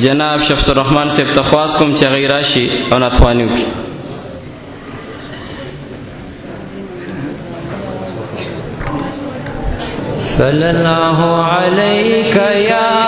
جناب شفص الرحمن سے تخواس کم چغی راشی اور نتوانیو کی صلی اللہ علیہ یا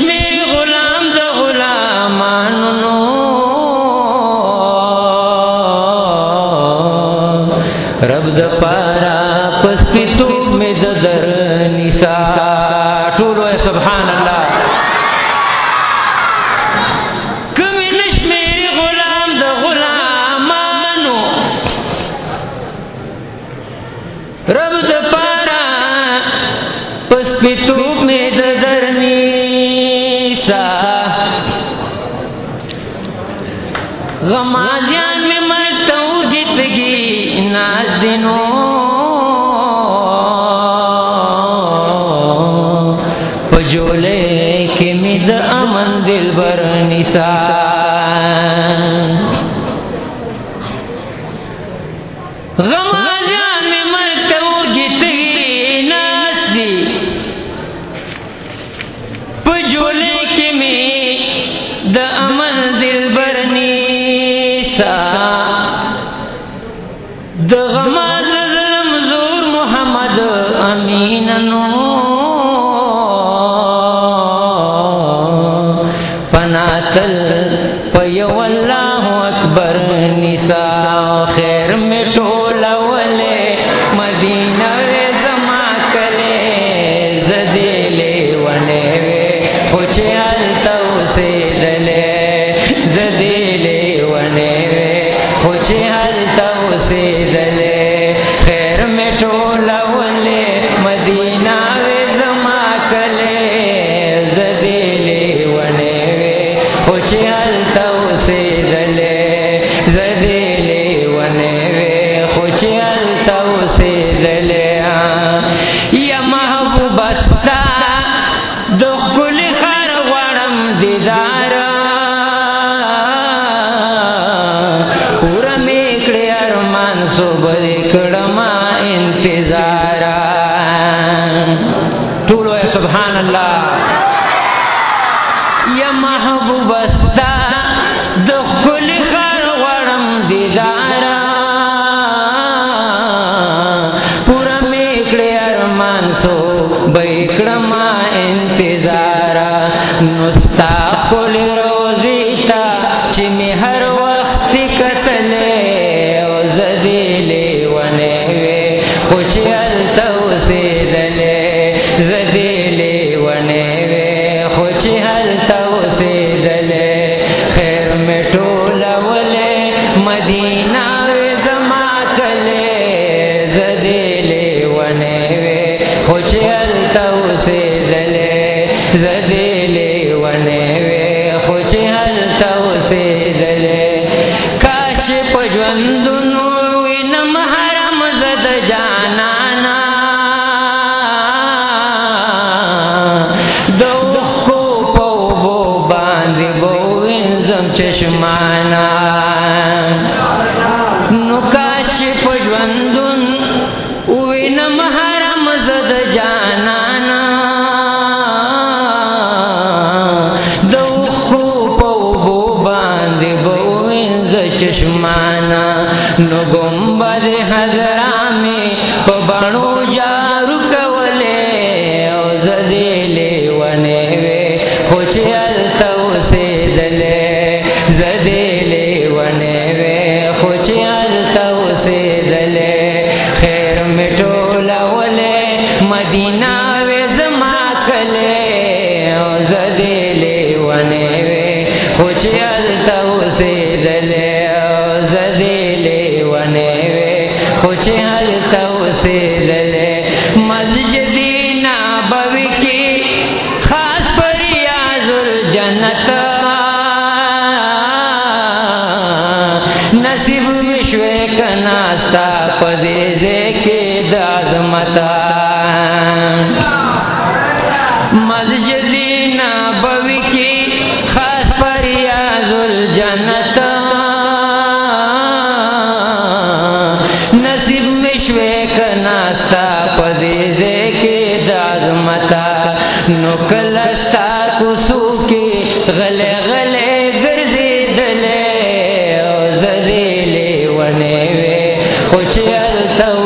رب د پارا پس پیتو می د در نسا ټولو سبحان الله کم نشمیر غلام د غلامانو رب د پارا پس پیتو می د در نسا غمازیان امن دل بر نسان غم آجان میں مرتو گتگی ناس دی پجولے کے میں دا امن دل بر نسان دا غم آجان زور محمد امین نور খবরে चश्माना میټولا ولې مدینه و زما کله او زدې له ونه و خو چې الته وسېدلې او زدې له ونه و خو چې الته صوفی شوی کناستا پدیزه کې د عظمت مسجد Continental